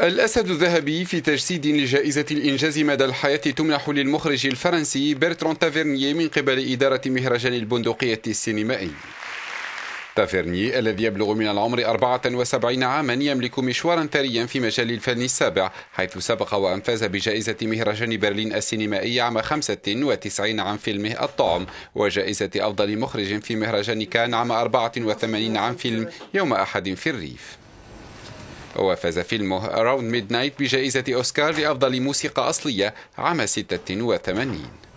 الأسد الذهبي في تجسيد لجائزة الإنجاز مدى الحياة تمنح للمخرج الفرنسي برترون تافيرنيي من قبل إدارة مهرجان البندقية السينمائي. تافيرني الذي يبلغ من العمر 74 عاما يملك مشوارا ثريا في مجال الفن السابع حيث سبق وأن فاز بجائزة مهرجان برلين السينمائي عام 95 عن فيلمه الطعم وجائزة أفضل مخرج في مهرجان كان عام 84 عن فيلم يوم أحد في الريف. وفاز فيلمه Round Midnight بجائزة أوسكار لأفضل موسيقى أصلية عام 86